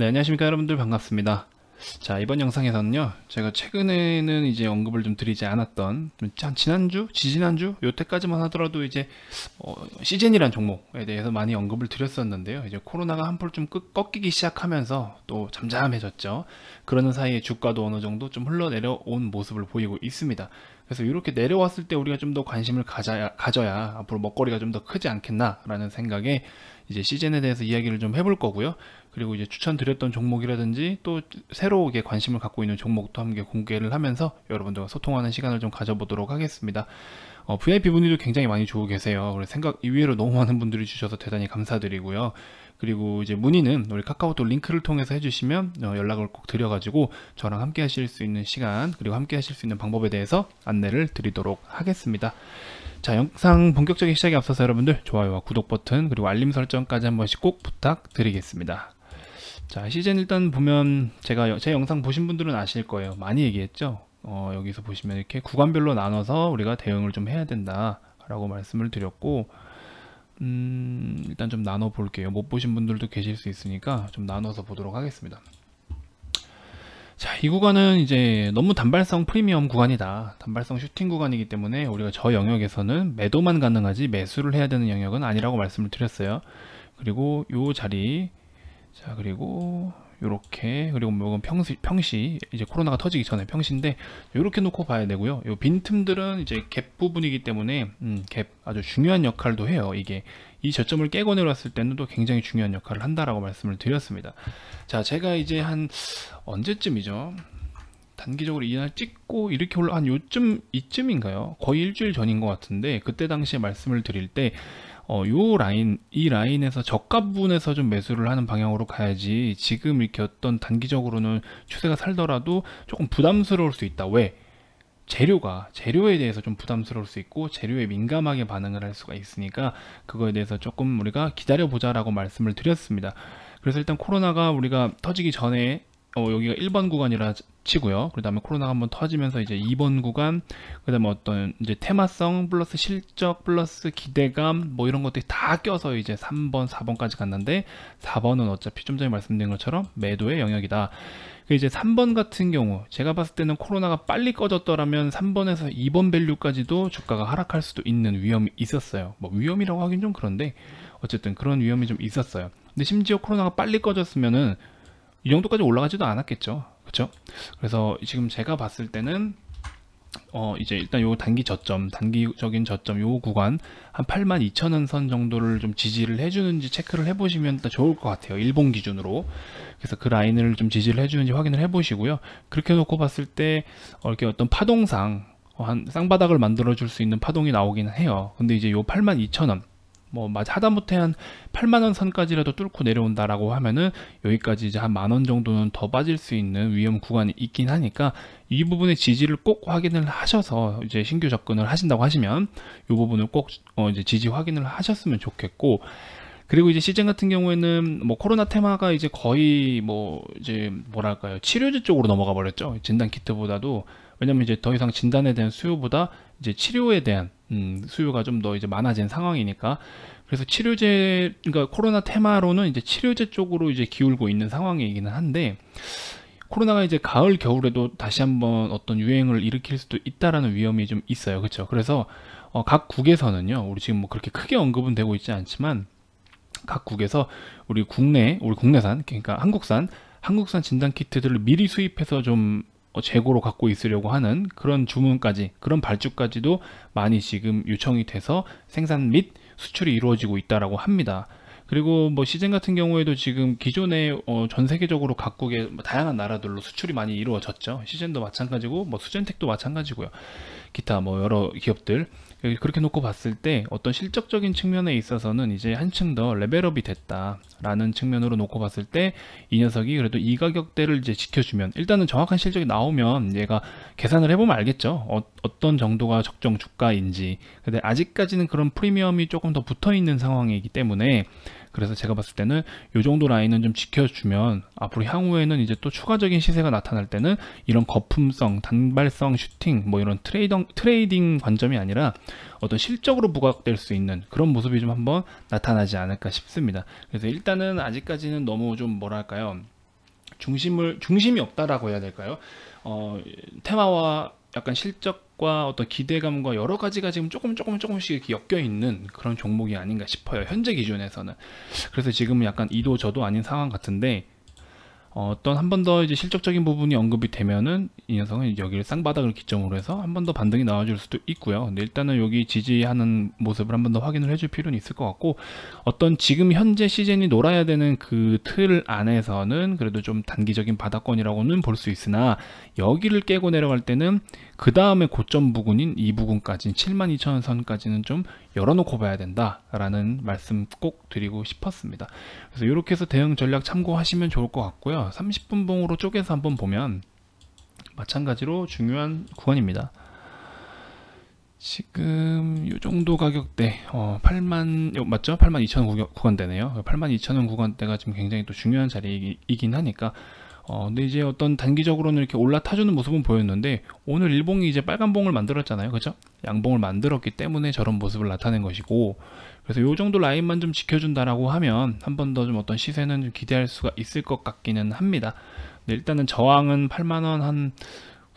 네, 안녕하십니까 여러분들 반갑습니다. 자, 이번 영상에서는요, 제가 최근에는 이제 언급을 좀 드리지 않았던, 한 지난주, 지지난주, 요때까지만 하더라도 이제, 어, 시즌이란 종목에 대해서 많이 언급을 드렸었는데요. 이제 코로나가 한풀 좀 꺾이기 시작하면서 또 잠잠해졌죠. 그러는 사이에 주가도 어느 정도 좀 흘러내려온 모습을 보이고 있습니다. 그래서 이렇게 내려왔을 때 우리가 좀 더 관심을 가져야, 가져야 앞으로 먹거리가 좀 더 크지 않겠나라는 생각에 이제 시즌에 대해서 이야기를 좀 해볼 거고요. 그리고 이제 추천드렸던 종목이라든지 또 새로우게 관심을 갖고 있는 종목도 함께 공개를 하면서 여러분들과 소통하는 시간을 좀 가져보도록 하겠습니다. 어, VIP 문의도 굉장히 많이 주고 계세요. 생각 이외로 너무 많은 분들이 주셔서 대단히 감사드리고요. 그리고 이제 문의는 우리 카카오톡 링크를 통해서 해주시면 어, 연락을 꼭 드려가지고 저랑 함께 하실 수 있는 시간 그리고 함께 하실 수 있는 방법에 대해서 안내를 드리도록 하겠습니다. 자 영상 본격적인 시작에 앞서서 여러분들 좋아요와 구독 버튼 그리고 알림 설정까지 한 번씩 꼭 부탁드리겠습니다. 자 시즌 일단 보면 제가 제 영상 보신 분들은 아실 거예요. 많이 얘기했죠. 어, 여기서 보시면 이렇게 구간별로 나눠서 우리가 대응을 좀 해야 된다 라고 말씀을 드렸고 음, 일단 좀 나눠 볼게요. 못 보신 분들도 계실 수 있으니까 좀 나눠서 보도록 하겠습니다. 자, 이 구간은 이제 너무 단발성 프리미엄 구간이다. 단발성 슈팅 구간이기 때문에 우리가 저 영역에서는 매도만 가능하지 매수를 해야 되는 영역은 아니라고 말씀을 드렸어요. 그리고 요 자리, 자, 그리고 요렇게 그리고 뭐 이건 평시, 평시 이제 코로나가 터지기 전에 평시인데 요렇게 놓고 봐야 되고요. 요 빈틈들은 이제 갭 부분이기 때문에 음, 갭 아주 중요한 역할도 해요. 이게 이 저점을 깨고 내려왔을 때는 또 굉장히 중요한 역할을 한다라고 말씀을 드렸습니다. 자 제가 이제 한 언제쯤이죠? 단기적으로 이날 찍고 이렇게 올라 한 요쯤 이쯤인가요? 거의 일주일 전인 것 같은데 그때 당시에 말씀을 드릴 때 어, 요 라인, 이 라인에서 저가 부분에서 좀 매수를 하는 방향으로 가야지 지금 이렇게 어떤 단기적으로는 추세가 살더라도 조금 부담스러울 수 있다. 왜? 재료가 재료에 대해서 좀 부담스러울 수 있고 재료에 민감하게 반응을 할 수가 있으니까 그거에 대해서 조금 우리가 기다려 보자라고 말씀을 드렸습니다. 그래서 일단 코로나가 우리가 터지기 전에 어, 여기가 1번 구간이라 치고요. 그 다음에 코로나가 한번 터지면서 이제 2번 구간, 그 다음에 어떤 이제 테마성 플러스 실적 플러스 기대감 뭐 이런 것들이 다 껴서 이제 3번, 4번까지 갔는데 4번은 어차피 좀 전에 말씀드린 것처럼 매도의 영역이다. 그 이제 3번 같은 경우 제가 봤을 때는 코로나가 빨리 꺼졌더라면 3번에서 2번 밸류까지도 주가가 하락할 수도 있는 위험이 있었어요. 뭐 위험이라고 하긴 좀 그런데 어쨌든 그런 위험이 좀 있었어요. 근데 심지어 코로나가 빨리 꺼졌으면은 이 정도까지 올라가지도 않았겠죠. 그렇죠? 그래서 지금 제가 봤을 때는 어 이제 일단 요 단기 저점, 단기적인 저점 요 구간 한 82,000원 선 정도를 좀 지지를 해주는지 체크를 해보시면 일단 좋을 것 같아요. 일본 기준으로. 그래서 그 라인을 좀 지지를 해주는지 확인을 해보시고요. 그렇게 놓고 봤을 때 어, 이렇게 어떤 파동상 한 쌍바닥을 만들어 줄 수 있는 파동이 나오기는 해요. 근데 이제 요 82,000원 뭐 하다못해 한 8만 원 선까지라도 뚫고 내려온다라고 하면은 여기까지 이제 한 만 원 정도는 더 빠질 수 있는 위험 구간이 있긴 하니까 이 부분의 지지를 꼭 확인을 하셔서 이제 신규 접근을 하신다고 하시면 이 부분을 꼭 어 이제 지지 확인을 하셨으면 좋겠고 그리고 이제 시즌 같은 경우에는 뭐 코로나 테마가 이제 거의 뭐 이제 뭐랄까요? 치료제 쪽으로 넘어가 버렸죠. 진단 키트보다도. 왜냐면 이제 더 이상 진단에 대한 수요보다 이제 치료에 대한 음, 수요가 좀 더 이제 많아진 상황이니까. 그래서 치료제 그러니까 코로나 테마로는 이제 치료제 쪽으로 이제 기울고 있는 상황이기는 한데 코로나가 이제 가을 겨울에도 다시 한번 어떤 유행을 일으킬 수도 있다라는 위험이 좀 있어요. 그렇죠? 그래서 어, 각 국에서는요 우리 지금 뭐 그렇게 크게 언급은 되고 있지 않지만 각 국에서 우리 국내 우리 국내산 그러니까 한국산 한국산 진단 키트들을 미리 수입해서 좀 어, 재고로 갖고 있으려고 하는 그런 주문까지 그런 발주까지도 많이 지금 요청이 돼서 생산 및 수출이 이루어지고 있다라고 합니다. 그리고 뭐 시즌 같은 경우에도 지금 기존에 어, 전 세계적으로 각국의 뭐 다양한 나라들로 수출이 많이 이루어졌죠. 시즌도 마찬가지고 뭐 수젠텍도 마찬가지고요. 기타 뭐 여러 기업들 그렇게 놓고 봤을 때 어떤 실적적인 측면에 있어서는 이제 한층 더 레벨업이 됐다라는 측면으로 놓고 봤을 때 이 녀석이 그래도 이 가격대를 이제 지켜주면 일단은 정확한 실적이 나오면 얘가 계산을 해보면 알겠죠. 어, 떤 정도가 적정 주가인지. 근데 아직까지는 그런 프리미엄이 조금 더 붙어 있는 상황이기 때문에 그래서 제가 봤을 때는 이 정도 라인은 좀 지켜주면 앞으로 향후에는 이제 또 추가적인 시세가 나타날 때는 이런 거품성, 단발성 슈팅 뭐 이런 trading, trading 관점이 아니라 어떤 실적으로 부각될 수 있는 그런 모습이 좀 한번 나타나지 않을까 싶습니다. 그래서 일단은 아직까지는 너무 좀 뭐랄까요 중심을 중심이 없다라고 해야 될까요? 어, 테마와 약간 실적 과 어떤 기대감과 여러 가지가 지금 조금 조금 조금씩 이렇게 엮여 있는 그런 종목이 아닌가 싶어요. 현재 기준에서는. 그래서 지금은 약간 이도 저도 아닌 상황 같은데 어, 어떤 한 번 더 이제 실적적인 부분이 언급이 되면은 이 녀석은 여기를 쌍바닥을 기점으로 해서 한 번 더 반등이 나와줄 수도 있고요. 근데 일단은 여기 지지하는 모습을 한 번 더 확인을 해줄 필요는 있을 것 같고 어떤 지금 현재 시즌이 놀아야 되는 그 틀 안에서는 그래도 좀 단기적인 바닥권이라고는 볼 수 있으나 여기를 깨고 내려갈 때는 그 다음에 고점 부근인 이 부근까지 72,000원 선까지는 좀 열어놓고 봐야 된다라는 말씀 꼭 드리고 싶었습니다. 그래서 이렇게 해서 대응 전략 참고하시면 좋을 것 같고요. 30분 봉으로 쪼개서 한번 보면 마찬가지로 중요한 구간입니다. 지금 이 정도 가격대 어, 8만 요, 맞죠? 8만 2천 원 구간대네요. 8만 2천 원 구간대가 지금 굉장히 또 중요한 자리이긴 하니까 어, 근데 이제 어떤 단기적으로는 이렇게 올라타주는 모습은 보였는데 오늘 일봉이 이제 빨간 봉을 만들었잖아요. 그죠? 양봉을 만들었기 때문에 저런 모습을 나타낸 것이고 그래서 요 정도 라인만 좀 지켜준다라고 하면 한 번 더 좀 어떤 시세는 좀 기대할 수가 있을 것 같기는 합니다. 근데 일단은 저항은 8만원 한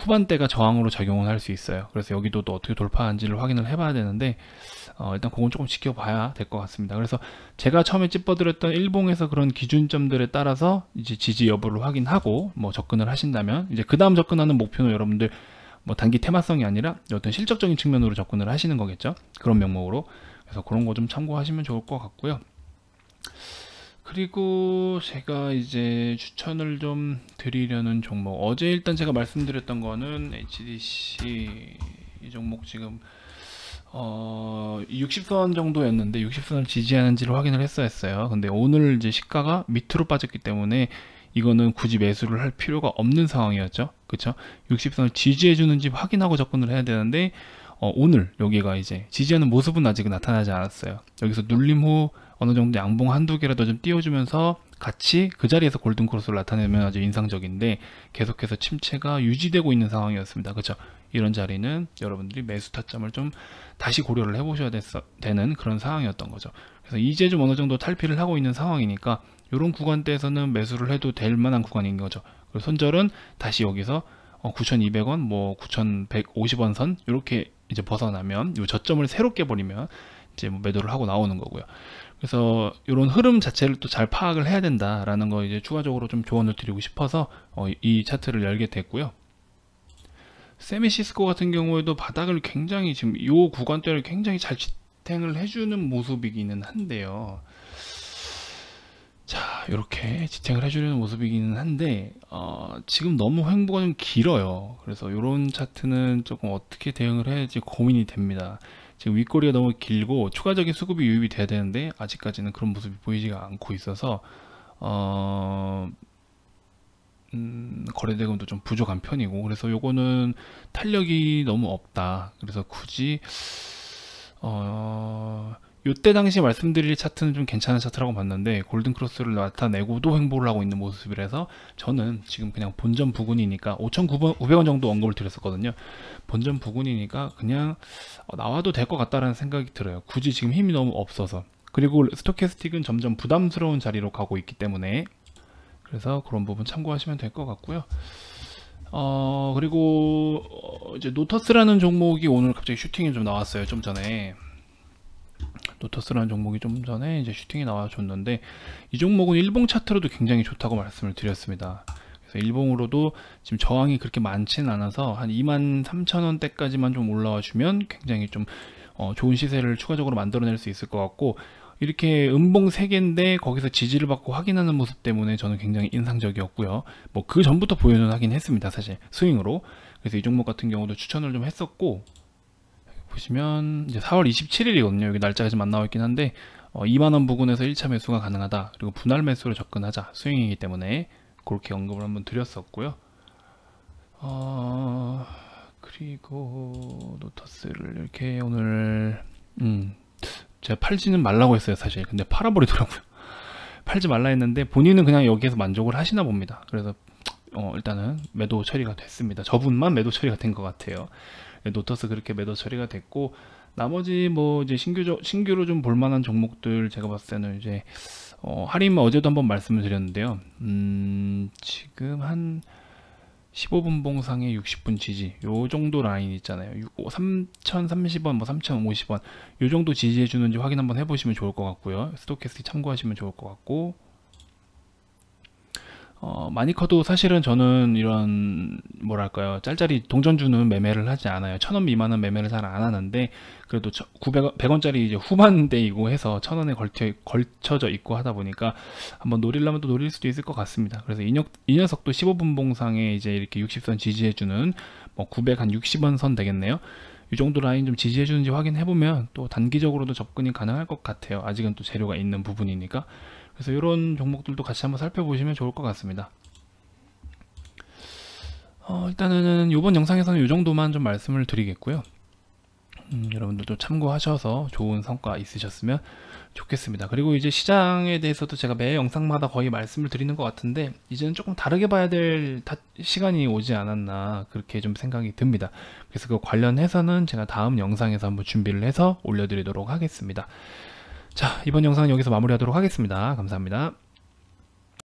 후반대가 저항으로 작용을 할 수 있어요. 그래서 여기도 또 어떻게 돌파한지를 확인을 해봐야 되는데 어, 일단 그건 조금 지켜봐야 될 것 같습니다. 그래서 제가 처음에 찝어드렸던 일봉에서 그런 기준점들에 따라서 이제 지지 여부를 확인하고 뭐 접근을 하신다면 이제 그 다음 접근하는 목표는 여러분들 뭐 단기 테마성이 아니라 어떤 실적적인 측면으로 접근을 하시는 거겠죠. 그런 명목으로 그래서 그런 거 좀 참고하시면 좋을 것 같고요. 그리고 제가 이제 추천을 좀 드리려는 종목 어제 일단 제가 말씀드렸던 거는 HDC 이 종목 지금 어 60선 정도였는데 60선을 지지하는지를 확인을 했어야 했어요. 근데 오늘 이제 시가가 밑으로 빠졌기 때문에 이거는 굳이 매수를 할 필요가 없는 상황이었죠. 그쵸? 60선을 지지해 주는지 확인하고 접근을 해야 되는데 어, 오늘 여기가 이제 지지하는 모습은 아직 나타나지 않았어요. 여기서 눌림 후 어느 정도 양봉 한두 개라도 좀 띄워주면서 같이 그 자리에서 골든 크로스를 나타내면 아주 인상적인데 계속해서 침체가 유지되고 있는 상황이었습니다. 그렇죠? 이런 자리는 여러분들이 매수 타점을 좀 다시 고려를 해보셔야 됐어, 되는 그런 상황이었던 거죠. 그래서 이제 좀 어느 정도 탈피를 하고 있는 상황이니까 이런 구간대에서는 매수를 해도 될 만한 구간인 거죠. 그리고 손절은 다시 여기서 9,200원, 어, 뭐 9,150원 선 이렇게 이제 벗어나면 이 저점을 새롭게 버리면 이제 뭐 매도를 하고 나오는 거고요. 그래서 이런 흐름 자체를 또 잘 파악을 해야 된다라는 거 이제 추가적으로 좀 조언을 드리고 싶어서 어, 이 차트를 열게 됐고요. 세미시스코 같은 경우에도 바닥을 굉장히 지금 이 구간대를 굉장히 잘 지탱을 해주는 모습이기는 한데요. 자 이렇게 지탱을 해주는 모습이기는 한데 어, 지금 너무 횡보가 좀 길어요. 그래서 이런 차트는 조금 어떻게 대응을 해야 할지 고민이 됩니다. 지금 윗꼬리가 너무 길고 추가적인 수급이 유입이 돼야 되는데 아직까지는 그런 모습이 보이지가 않고 있어서 어... 음, 거래대금도 좀 부족한 편이고 그래서 요거는 탄력이 너무 없다. 그래서 굳이 어... 요때 당시 말씀드릴 차트는 좀 괜찮은 차트라고 봤는데 골든크로스를 나타내고도 횡보를 하고 있는 모습이라서 저는 지금 그냥 본전 부근이니까 5,900원 정도 언급을 드렸었거든요. 본전 부근이니까 그냥 어, 나와도 될 것 같다라는 생각이 들어요. 굳이 지금 힘이 너무 없어서. 그리고 스토캐스틱은 점점 부담스러운 자리로 가고 있기 때문에 그래서 그런 부분 참고하시면 될 것 같고요. 어 그리고 어, 이제 노터스라는 종목이 오늘 갑자기 슈팅이 좀 나왔어요 좀 전에 노터스라는 종목이 좀 전에 이제 슈팅이 나와줬는데 이 종목은 일봉 차트로도 굉장히 좋다고 말씀을 드렸습니다. 그래서 일봉으로도 지금 저항이 그렇게 많지는 않아서 한 2만 3천 원대까지만 좀 올라와 주면 굉장히 좀 어, 좋은 시세를 추가적으로 만들어낼 수 있을 것 같고 이렇게 음봉 3개인데 거기서 지지를 받고 확인하는 모습 때문에 저는 굉장히 인상적이었고요. 뭐 그 전부터 보여는 하긴 했습니다. 사실 스윙으로. 그래서 이 종목 같은 경우도 추천을 좀 했었고 보시면 이제 4월 27일이거든요. 여기 날짜가 좀안 나와 있긴 한데 어, 2만원 부근에서 1차 매수가 가능하다. 그리고 분할 매수로 접근하자. 스윙이기 때문에 그렇게 언급을 한번 드렸었고요. 어, 그리고 노터스를 이렇게 오늘 음, 제가 팔지는 말라고 했어요 사실. 근데 팔아버리더라고요. 팔지 말라 했는데 본인은 그냥 여기에서 만족을 하시나 봅니다. 그래서 어, 일단은 매도 처리가 됐습니다. 저분만 매도 처리가 된 것 같아요. 노터스 그렇게 매도 처리가 됐고 나머지 뭐 이제 신규 신규로 좀 볼만한 종목들 제가 봤을 때는 이제 어, 할인 어제도 한번 말씀을 드렸는데요. 음, 지금 한 15분 봉상의 60분 지지. 요 정도 라인 있잖아요. 3030원 뭐 3050원. 요 정도 지지해 주는지 확인 한번 해보시면 좋을 것 같고요. 스토캐스틱 참고하시면 좋을 것 같고 어, 많이 커도 사실은 저는 이런 뭐랄까요? 짤짤이 동전 주는 매매를 하지 않아요. 천 원 미만은 매매를 잘 안 하는데 그래도 900, 100원짜리 이제 후반대이고 해서 천 원에 걸쳐, 걸쳐져 있고 하다 보니까 한번 노릴라면 또 노릴 수도 있을 것 같습니다. 그래서 이, 녀, 이 녀석도 15분 봉상에 이제 이렇게 60선 지지해주는 뭐 900 한 60원 선 되겠네요. 이 정도 라인 좀 지지해주는지 확인해보면 또 단기적으로도 접근이 가능할 것 같아요. 아직은 또 재료가 있는 부분이니까 그래서 이런 종목들도 같이 한번 살펴보시면 좋을 것 같습니다. 어, 일단은 이번 영상에서는 이 정도만 좀 말씀을 드리겠고요. 음, 여러분들도 참고하셔서 좋은 성과 있으셨으면 좋겠습니다. 그리고 이제 시장에 대해서도 제가 매 영상마다 거의 말씀을 드리는 것 같은데 이제는 조금 다르게 봐야 될 시간이 오지 않았나 그렇게 좀 생각이 듭니다. 그래서 그 관련해서는 제가 다음 영상에서 한번 준비를 해서 올려드리도록 하겠습니다. 자, 이번 영상은 여기서 마무리하도록 하겠습니다. 감사합니다.